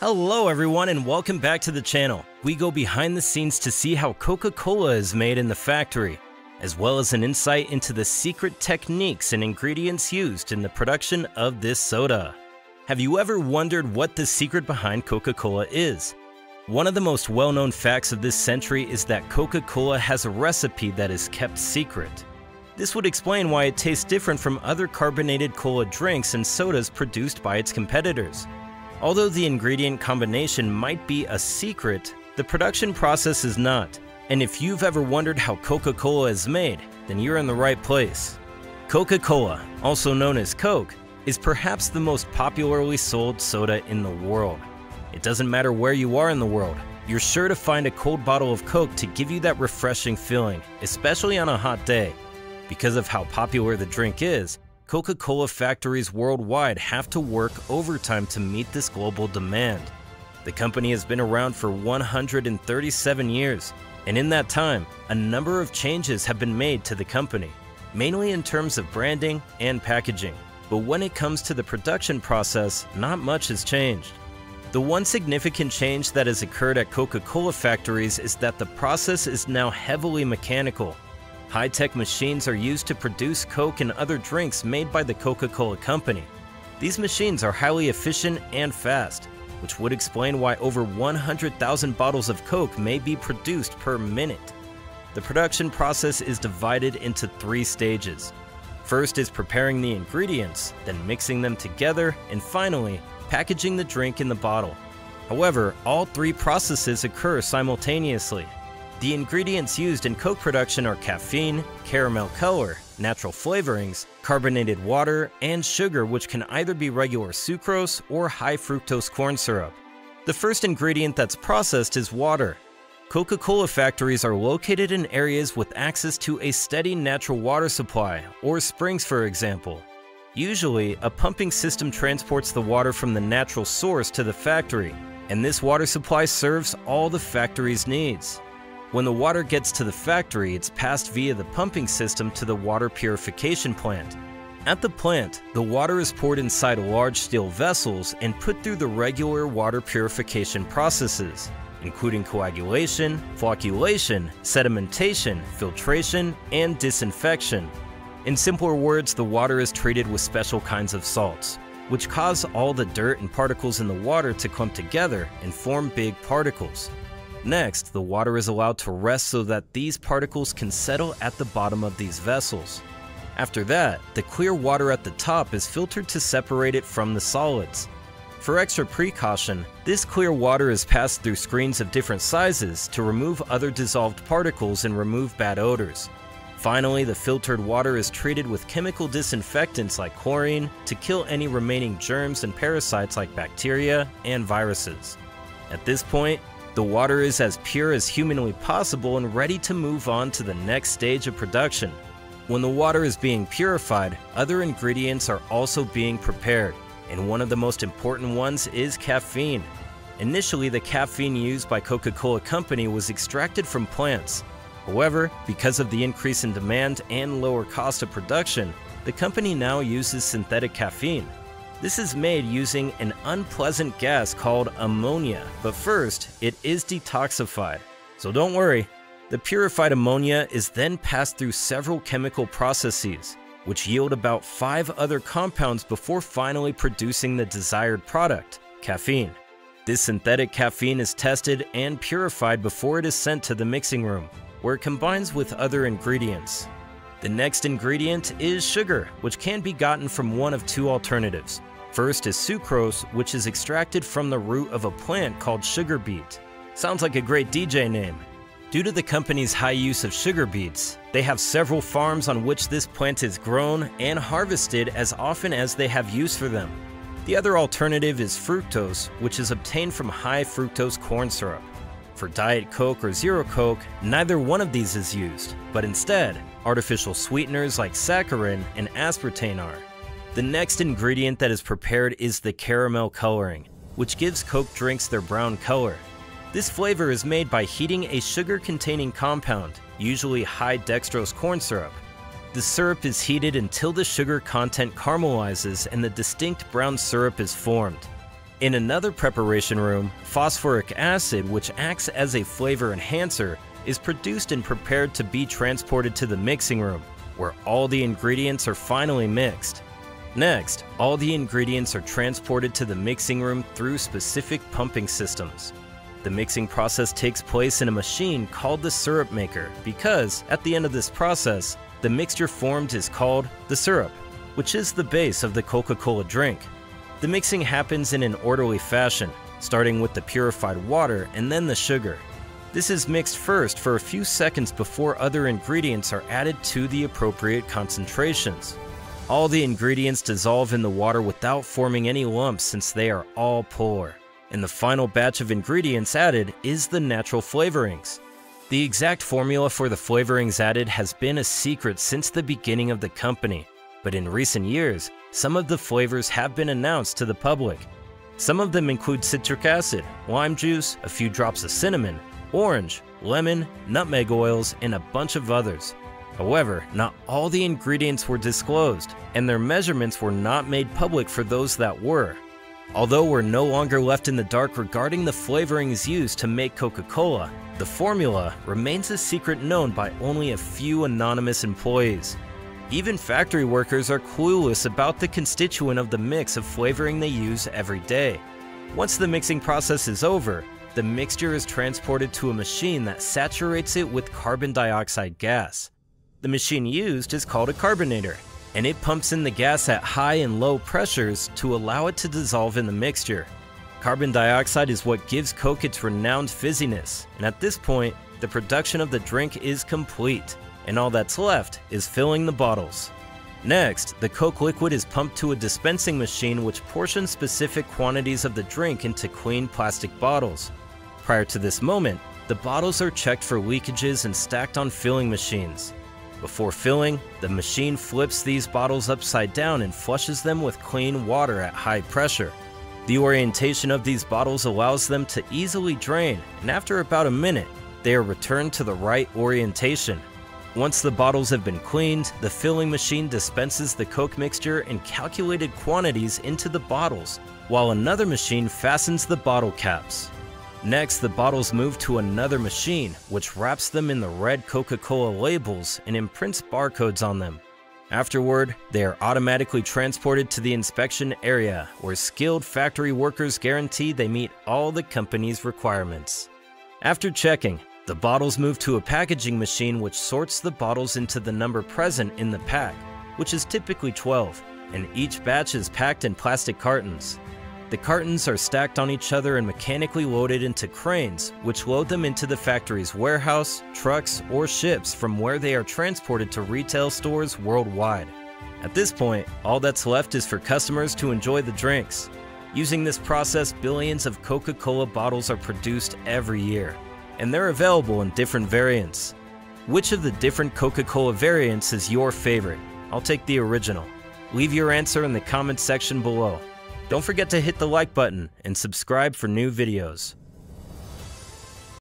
Hello everyone and welcome back to the channel. We go behind the scenes to see how Coca-Cola is made in the factory, as well as an insight into the secret techniques and ingredients used in the production of this soda. Have you ever wondered what the secret behind Coca-Cola is? One of the most well-known facts of this century is that Coca-Cola has a recipe that is kept secret. This would explain why it tastes different from other carbonated cola drinks and sodas produced by its competitors. Although the ingredient combination might be a secret, the production process is not. And if you've ever wondered how Coca-Cola is made, then you're in the right place. Coca-Cola, also known as Coke, is perhaps the most popularly sold soda in the world. It doesn't matter where you are in the world, you're sure to find a cold bottle of Coke to give you that refreshing feeling, especially on a hot day. Because of how popular the drink is, Coca-Cola factories worldwide have to work overtime to meet this global demand. The company has been around for 137 years, and in that time, a number of changes have been made to the company, mainly in terms of branding and packaging. But when it comes to the production process, not much has changed. The one significant change that has occurred at Coca-Cola factories is that the process is now heavily mechanical High-tech machines are used to produce Coke and other drinks made by the Coca-Cola Company. These machines are highly efficient and fast, which would explain why over 100,000 bottles of Coke may be produced per minute. The production process is divided into three stages. First is preparing the ingredients, then mixing them together, and finally, packaging the drink in the bottle. However, all three processes occur simultaneously, the ingredients used in Coke production are caffeine, caramel color, natural flavorings, carbonated water, and sugar which can either be regular sucrose or high fructose corn syrup. The first ingredient that's processed is water. Coca-Cola factories are located in areas with access to a steady natural water supply, or springs for example. Usually, a pumping system transports the water from the natural source to the factory, and this water supply serves all the factory's needs. When the water gets to the factory, it's passed via the pumping system to the water purification plant. At the plant, the water is poured inside large steel vessels and put through the regular water purification processes, including coagulation, flocculation, sedimentation, filtration, and disinfection. In simpler words, the water is treated with special kinds of salts, which cause all the dirt and particles in the water to clump together and form big particles. Next, the water is allowed to rest so that these particles can settle at the bottom of these vessels. After that, the clear water at the top is filtered to separate it from the solids. For extra precaution, this clear water is passed through screens of different sizes to remove other dissolved particles and remove bad odors. Finally, the filtered water is treated with chemical disinfectants like chlorine to kill any remaining germs and parasites like bacteria and viruses. At this point, the water is as pure as humanly possible and ready to move on to the next stage of production. When the water is being purified, other ingredients are also being prepared, and one of the most important ones is caffeine. Initially, the caffeine used by Coca-Cola Company was extracted from plants. However, because of the increase in demand and lower cost of production, the company now uses synthetic caffeine. This is made using an unpleasant gas called ammonia, but first, it is detoxified. So don't worry, the purified ammonia is then passed through several chemical processes, which yield about five other compounds before finally producing the desired product, caffeine. This synthetic caffeine is tested and purified before it is sent to the mixing room, where it combines with other ingredients. The next ingredient is sugar, which can be gotten from one of two alternatives. First is sucrose, which is extracted from the root of a plant called sugar beet. Sounds like a great DJ name. Due to the company's high use of sugar beets, they have several farms on which this plant is grown and harvested as often as they have use for them. The other alternative is fructose, which is obtained from high fructose corn syrup. For Diet Coke or Zero Coke, neither one of these is used, but instead, artificial sweeteners like saccharin and aspartame are. The next ingredient that is prepared is the caramel coloring, which gives Coke drinks their brown color. This flavor is made by heating a sugar-containing compound, usually high dextrose corn syrup. The syrup is heated until the sugar content caramelizes and the distinct brown syrup is formed. In another preparation room, phosphoric acid, which acts as a flavor enhancer, is produced and prepared to be transported to the mixing room, where all the ingredients are finally mixed. Next, all the ingredients are transported to the mixing room through specific pumping systems. The mixing process takes place in a machine called the syrup maker because, at the end of this process, the mixture formed is called the syrup, which is the base of the Coca-Cola drink. The mixing happens in an orderly fashion, starting with the purified water and then the sugar. This is mixed first for a few seconds before other ingredients are added to the appropriate concentrations. All the ingredients dissolve in the water without forming any lumps since they are all polar. And the final batch of ingredients added is the natural flavorings. The exact formula for the flavorings added has been a secret since the beginning of the company, but in recent years, some of the flavors have been announced to the public. Some of them include citric acid, lime juice, a few drops of cinnamon, orange, lemon, nutmeg oils, and a bunch of others. However, not all the ingredients were disclosed, and their measurements were not made public for those that were. Although we're no longer left in the dark regarding the flavorings used to make Coca-Cola, the formula remains a secret known by only a few anonymous employees. Even factory workers are clueless about the constituent of the mix of flavoring they use every day. Once the mixing process is over, the mixture is transported to a machine that saturates it with carbon dioxide gas. The machine used is called a carbonator, and it pumps in the gas at high and low pressures to allow it to dissolve in the mixture. Carbon dioxide is what gives Coke its renowned fizziness, and at this point, the production of the drink is complete, and all that's left is filling the bottles. Next, the Coke liquid is pumped to a dispensing machine which portions specific quantities of the drink into clean plastic bottles. Prior to this moment, the bottles are checked for leakages and stacked on filling machines. Before filling, the machine flips these bottles upside down and flushes them with clean water at high pressure. The orientation of these bottles allows them to easily drain, and after about a minute, they are returned to the right orientation. Once the bottles have been cleaned, the filling machine dispenses the Coke mixture in calculated quantities into the bottles, while another machine fastens the bottle caps. Next, the bottles move to another machine, which wraps them in the red Coca-Cola labels and imprints barcodes on them. Afterward, they are automatically transported to the inspection area, where skilled factory workers guarantee they meet all the company's requirements. After checking, the bottles move to a packaging machine which sorts the bottles into the number present in the pack, which is typically 12, and each batch is packed in plastic cartons. The cartons are stacked on each other and mechanically loaded into cranes, which load them into the factory's warehouse, trucks, or ships from where they are transported to retail stores worldwide. At this point, all that's left is for customers to enjoy the drinks. Using this process, billions of Coca-Cola bottles are produced every year, and they're available in different variants. Which of the different Coca-Cola variants is your favorite? I'll take the original. Leave your answer in the comments section below. Don't forget to hit the like button and subscribe for new videos.